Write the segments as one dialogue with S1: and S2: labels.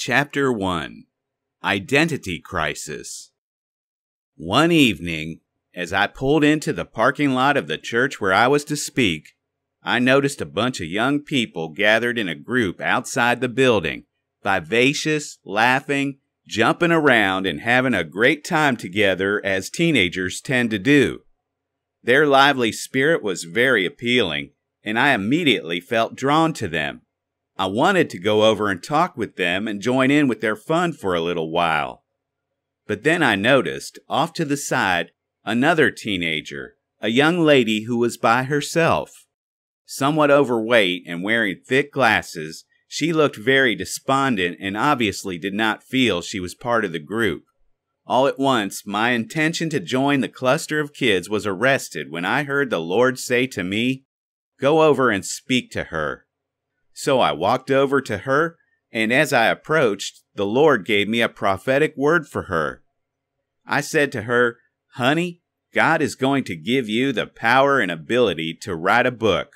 S1: Chapter 1 Identity Crisis One evening, as I pulled into the parking lot of the church where I was to speak, I noticed a bunch of young people gathered in a group outside the building, vivacious, laughing, jumping around, and having a great time together as teenagers tend to do. Their lively spirit was very appealing, and I immediately felt drawn to them. I wanted to go over and talk with them and join in with their fun for a little while. But then I noticed, off to the side, another teenager, a young lady who was by herself. Somewhat overweight and wearing thick glasses, she looked very despondent and obviously did not feel she was part of the group. All at once, my intention to join the cluster of kids was arrested when I heard the Lord say to me, Go over and speak to her. So I walked over to her, and as I approached, the Lord gave me a prophetic word for her. I said to her, Honey, God is going to give you the power and ability to write a book.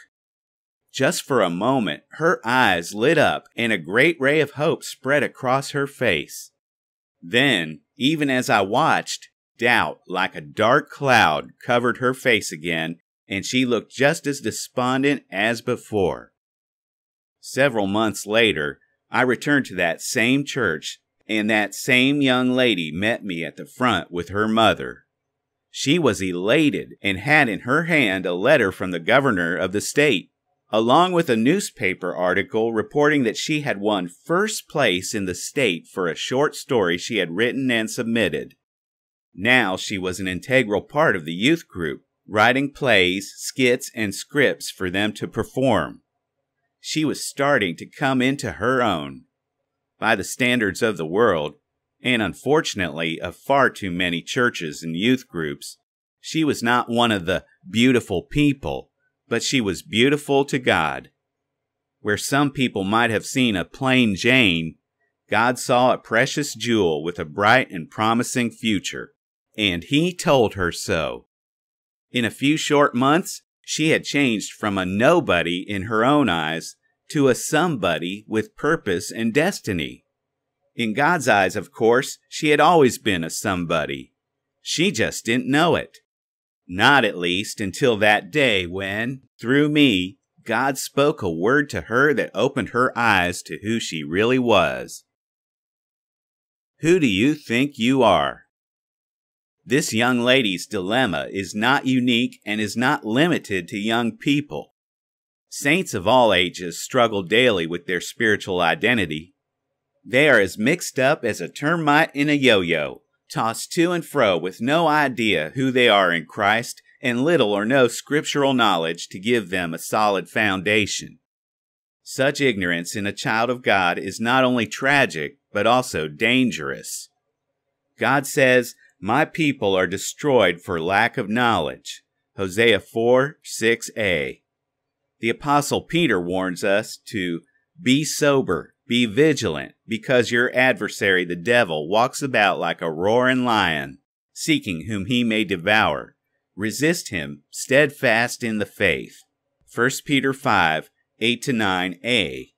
S1: Just for a moment, her eyes lit up and a great ray of hope spread across her face. Then, even as I watched, doubt like a dark cloud covered her face again, and she looked just as despondent as before. Several months later, I returned to that same church, and that same young lady met me at the front with her mother. She was elated and had in her hand a letter from the governor of the state, along with a newspaper article reporting that she had won first place in the state for a short story she had written and submitted. Now she was an integral part of the youth group, writing plays, skits, and scripts for them to perform she was starting to come into her own. By the standards of the world, and unfortunately of far too many churches and youth groups, she was not one of the beautiful people, but she was beautiful to God. Where some people might have seen a plain Jane, God saw a precious jewel with a bright and promising future, and He told her so. In a few short months, she had changed from a nobody in her own eyes to a somebody with purpose and destiny. In God's eyes, of course, she had always been a somebody. She just didn't know it. Not at least until that day when, through me, God spoke a word to her that opened her eyes to who she really was. Who do you think you are? This young lady's dilemma is not unique and is not limited to young people. Saints of all ages struggle daily with their spiritual identity. They are as mixed up as a termite in a yo yo, tossed to and fro with no idea who they are in Christ and little or no scriptural knowledge to give them a solid foundation. Such ignorance in a child of God is not only tragic, but also dangerous. God says, my people are destroyed for lack of knowledge. Hosea 4 6a. The Apostle Peter warns us to be sober, be vigilant, because your adversary, the devil, walks about like a roaring lion, seeking whom he may devour. Resist him, steadfast in the faith. 1 Peter 5 8 9a.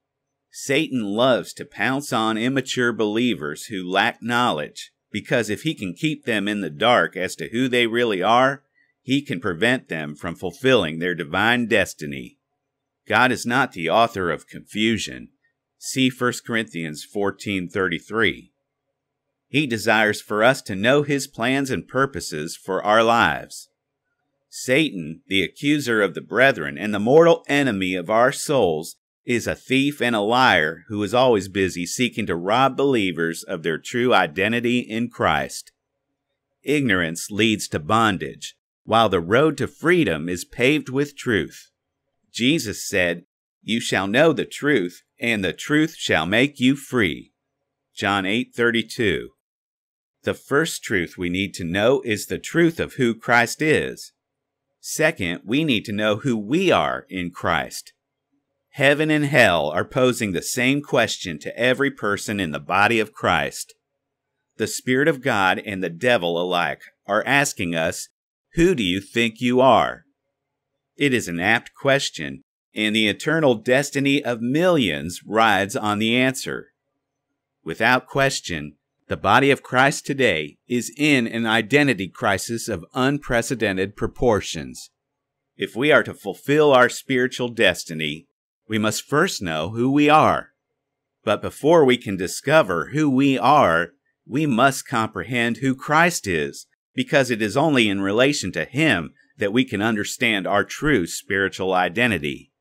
S1: Satan loves to pounce on immature believers who lack knowledge because if he can keep them in the dark as to who they really are, he can prevent them from fulfilling their divine destiny. God is not the author of confusion. See 1 Corinthians 14:33. He desires for us to know his plans and purposes for our lives. Satan, the accuser of the brethren and the mortal enemy of our souls, is a thief and a liar who is always busy seeking to rob believers of their true identity in Christ. Ignorance leads to bondage, while the road to freedom is paved with truth. Jesus said, You shall know the truth, and the truth shall make you free. John 8:32. The first truth we need to know is the truth of who Christ is. Second, we need to know who we are in Christ. Heaven and hell are posing the same question to every person in the body of Christ. The Spirit of God and the devil alike are asking us, Who do you think you are? It is an apt question, and the eternal destiny of millions rides on the answer. Without question, the body of Christ today is in an identity crisis of unprecedented proportions. If we are to fulfill our spiritual destiny, we must first know who we are. But before we can discover who we are, we must comprehend who Christ is, because it is only in relation to Him that we can understand our true spiritual identity.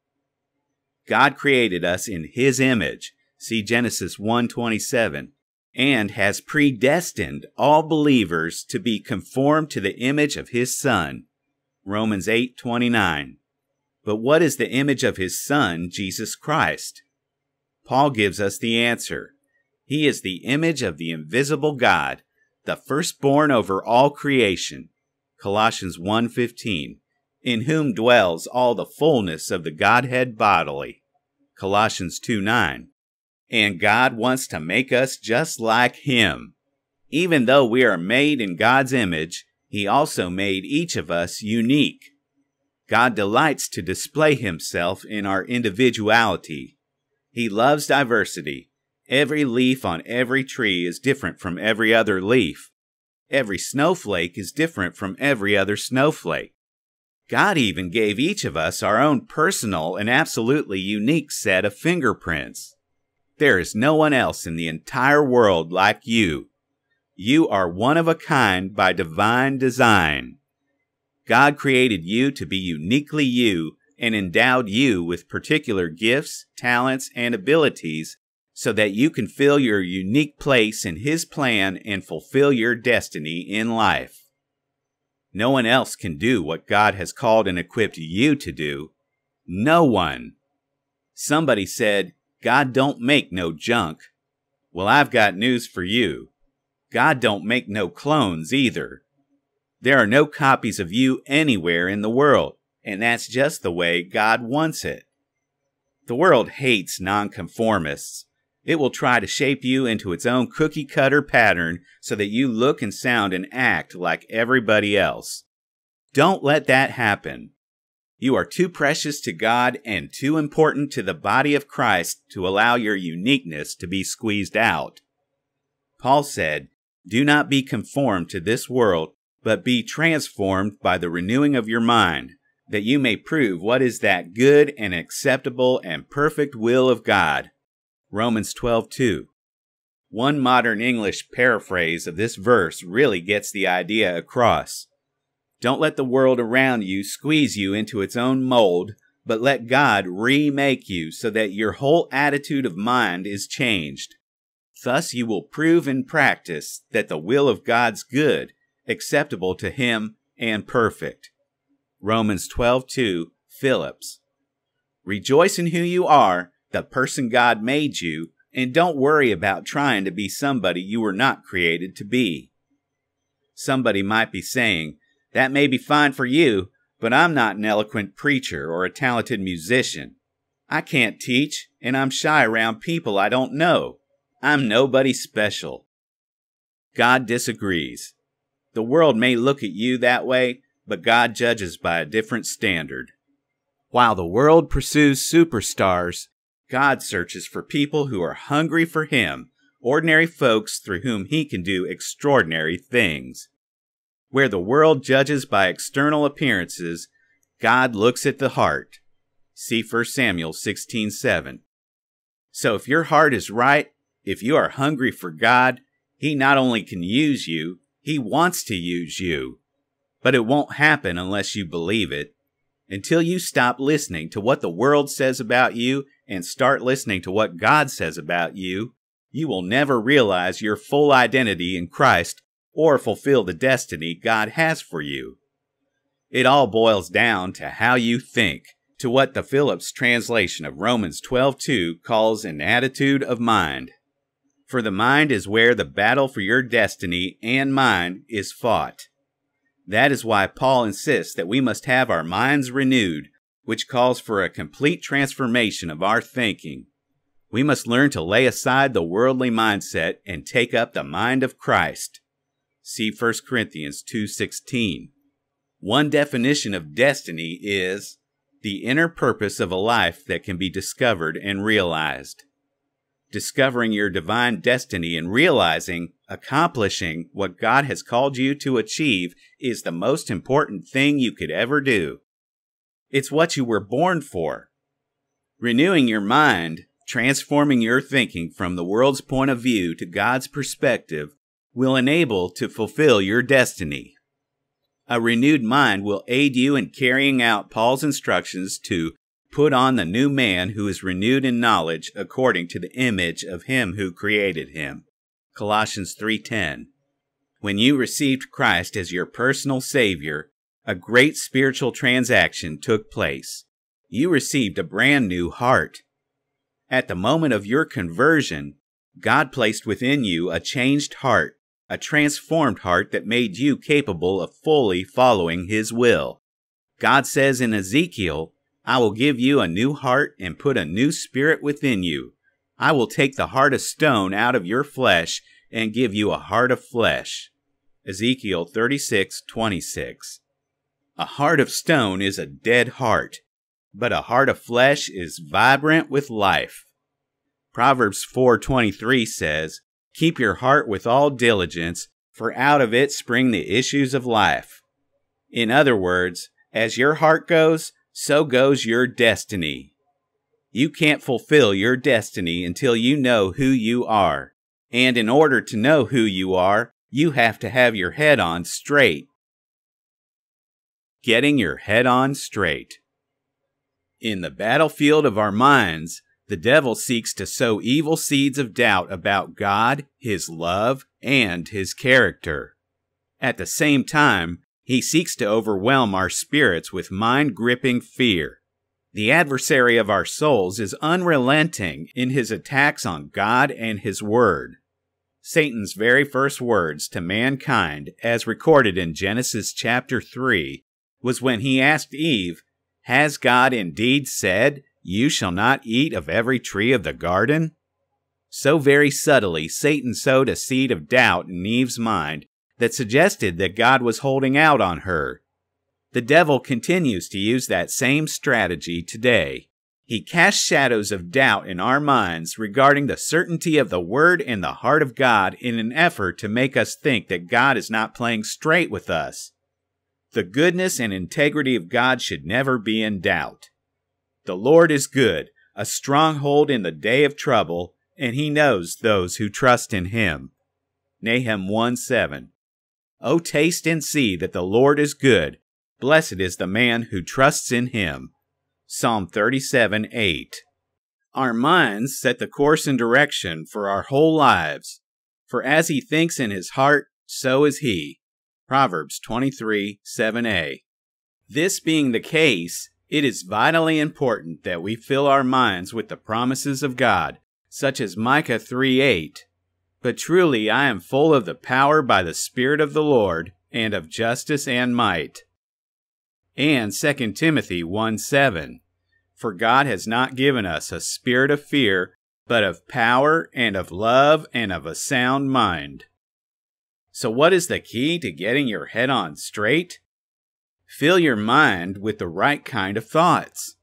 S1: God created us in His image, see Genesis 1:27, and has predestined all believers to be conformed to the image of his son. Romans 8:29. But what is the image of his son, Jesus Christ? Paul gives us the answer. He is the image of the invisible God, the firstborn over all creation. Colossians 1:15. In whom dwells all the fullness of the Godhead bodily. Colossians 2:9 and God wants to make us just like Him. Even though we are made in God's image, He also made each of us unique. God delights to display Himself in our individuality. He loves diversity. Every leaf on every tree is different from every other leaf. Every snowflake is different from every other snowflake. God even gave each of us our own personal and absolutely unique set of fingerprints. There is no one else in the entire world like you. You are one of a kind by divine design. God created you to be uniquely you and endowed you with particular gifts, talents, and abilities so that you can fill your unique place in His plan and fulfill your destiny in life. No one else can do what God has called and equipped you to do. No one. Somebody said, God don't make no junk. Well, I've got news for you. God don't make no clones either. There are no copies of you anywhere in the world, and that's just the way God wants it. The world hates nonconformists. It will try to shape you into its own cookie cutter pattern so that you look and sound and act like everybody else. Don't let that happen. You are too precious to God and too important to the body of Christ to allow your uniqueness to be squeezed out. Paul said, Do not be conformed to this world, but be transformed by the renewing of your mind, that you may prove what is that good and acceptable and perfect will of God. Romans 12:2. One modern English paraphrase of this verse really gets the idea across. Don't let the world around you squeeze you into its own mold, but let God remake you so that your whole attitude of mind is changed. Thus you will prove in practice that the will of God's good, acceptable to him, and perfect. Romans 12:2 Phillips. Rejoice in who you are, the person God made you, and don't worry about trying to be somebody you were not created to be. Somebody might be saying, that may be fine for you, but I'm not an eloquent preacher or a talented musician. I can't teach, and I'm shy around people I don't know. I'm nobody special. God disagrees. The world may look at you that way, but God judges by a different standard. While the world pursues superstars, God searches for people who are hungry for Him, ordinary folks through whom He can do extraordinary things. Where the world judges by external appearances, God looks at the heart. See 1 Samuel 16:7. So if your heart is right, if you are hungry for God, he not only can use you, he wants to use you. But it won't happen unless you believe it. Until you stop listening to what the world says about you and start listening to what God says about you, you will never realize your full identity in Christ or fulfill the destiny God has for you. It all boils down to how you think, to what the Phillips translation of Romans 12:2 calls an attitude of mind. For the mind is where the battle for your destiny and mine is fought. That is why Paul insists that we must have our minds renewed, which calls for a complete transformation of our thinking. We must learn to lay aside the worldly mindset and take up the mind of Christ. See 1 Corinthians 2:16. One definition of destiny is the inner purpose of a life that can be discovered and realized. Discovering your divine destiny and realizing accomplishing what God has called you to achieve is the most important thing you could ever do. It's what you were born for. Renewing your mind, transforming your thinking from the world's point of view to God's perspective will enable to fulfill your destiny. A renewed mind will aid you in carrying out Paul's instructions to put on the new man who is renewed in knowledge according to the image of him who created him. Colossians 3:10. When you received Christ as your personal savior, a great spiritual transaction took place. You received a brand new heart. At the moment of your conversion, God placed within you a changed heart, a transformed heart that made you capable of fully following His will. God says in Ezekiel I will give you a new heart and put a new spirit within you. I will take the heart of stone out of your flesh and give you a heart of flesh. Ezekiel 36:26. A heart of stone is a dead heart, but a heart of flesh is vibrant with life. Proverbs 4:23 says, "Keep your heart with all diligence, for out of it spring the issues of life." In other words, as your heart goes, so goes your destiny. You can't fulfill your destiny until you know who you are. And in order to know who you are, you have to have your head on straight. Getting your head on straight. In the battlefield of our minds, the devil seeks to sow evil seeds of doubt about God, His love, and His character. At the same time, he seeks to overwhelm our spirits with mind gripping fear. The adversary of our souls is unrelenting in his attacks on God and his Word. Satan's very first words to mankind, as recorded in Genesis chapter 3, was when he asked Eve, Has God indeed said, You shall not eat of every tree of the garden? So very subtly, Satan sowed a seed of doubt in Eve's mind that suggested that God was holding out on her. The devil continues to use that same strategy today. He casts shadows of doubt in our minds regarding the certainty of the Word and the heart of God in an effort to make us think that God is not playing straight with us. The goodness and integrity of God should never be in doubt. The Lord is good, a stronghold in the day of trouble, and He knows those who trust in Him. Nahum 1 7. O taste and see that the Lord is good. Blessed is the man who trusts in him. Psalm 37 8. Our minds set the course and direction for our whole lives. For as he thinks in his heart, so is he. Proverbs 23 7a. This being the case, it is vitally important that we fill our minds with the promises of God, such as Micah 3 8 but truly I am full of the power by the Spirit of the Lord, and of justice and might. And 2 Timothy 1 7. For God has not given us a spirit of fear, but of power, and of love, and of a sound mind. So, what is the key to getting your head on straight? Fill your mind with the right kind of thoughts.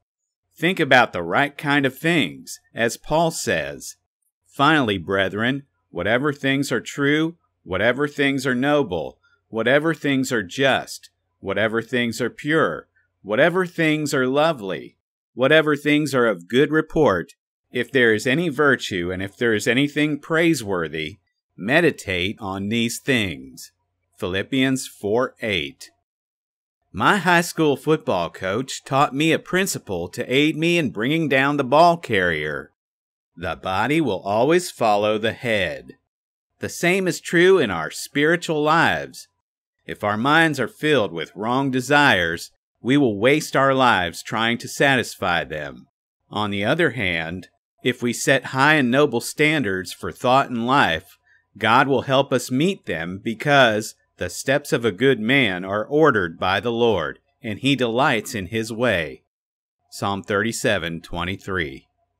S1: Think about the right kind of things, as Paul says. Finally, brethren, whatever things are true, whatever things are noble, whatever things are just, whatever things are pure, whatever things are lovely, whatever things are of good report, if there is any virtue and if there is anything praiseworthy, meditate on these things. Philippians 4 8. My high school football coach taught me a principle to aid me in bringing down the ball carrier. The body will always follow the head. The same is true in our spiritual lives. If our minds are filled with wrong desires, we will waste our lives trying to satisfy them. On the other hand, if we set high and noble standards for thought and life, God will help us meet them because the steps of a good man are ordered by the Lord, and he delights in his way. Psalm 37 23.